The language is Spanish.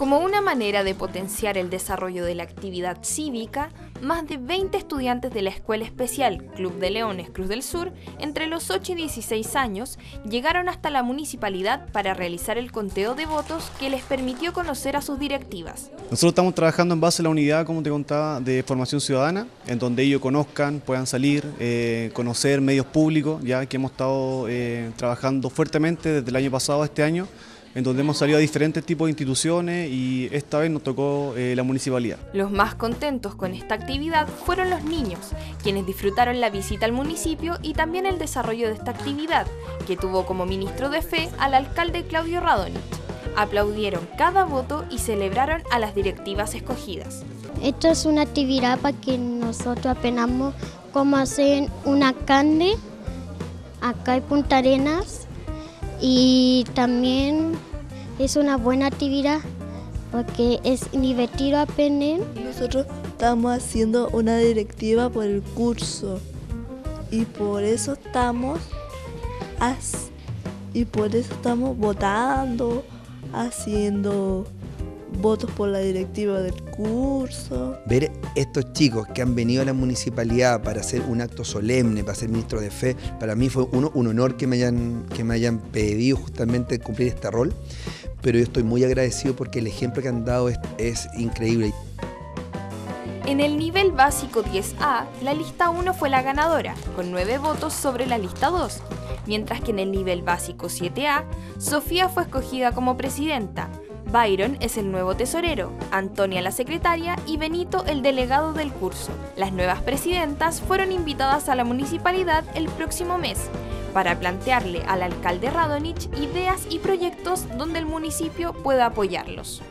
Como una manera de potenciar el desarrollo de la actividad cívica, más de 20 estudiantes de la Escuela Especial Club de Leones Cruz del Sur, entre los 8 y 16 años, llegaron hasta la municipalidad para realizar el conteo de votos que les permitió conocer a sus directivas. Nosotros estamos trabajando en base a la unidad, como te contaba, de formación ciudadana, en donde ellos conozcan, puedan salir, eh, conocer medios públicos, ya que hemos estado eh, trabajando fuertemente desde el año pasado a este año en donde hemos salido a diferentes tipos de instituciones y esta vez nos tocó eh, la municipalidad. Los más contentos con esta actividad fueron los niños, quienes disfrutaron la visita al municipio y también el desarrollo de esta actividad, que tuvo como ministro de fe al alcalde Claudio Radonich. Aplaudieron cada voto y celebraron a las directivas escogidas. Esto es una actividad para que nosotros aprenamos cómo hacer una carne acá en Punta Arenas y también es una buena actividad porque es divertido aprender. Nosotros estamos haciendo una directiva por el curso y por eso estamos y por eso estamos votando, haciendo votos por la directiva del curso. Ver estos chicos que han venido a la municipalidad para hacer un acto solemne, para ser ministro de fe, para mí fue un, un honor que me, hayan, que me hayan pedido justamente cumplir este rol, pero yo estoy muy agradecido porque el ejemplo que han dado es, increíble. En el nivel básico 10A, la lista 1 fue la ganadora, con 9 votos sobre la lista 2, mientras que en el nivel básico 7A, Sofía fue escogida como presidenta, Byron es el nuevo tesorero, Antonia la secretaria y Benito el delegado del curso. Las nuevas presidentas fueron invitadas a la municipalidad el próximo mes para plantearle al alcalde Radonich ideas y proyectos donde el municipio pueda apoyarlos.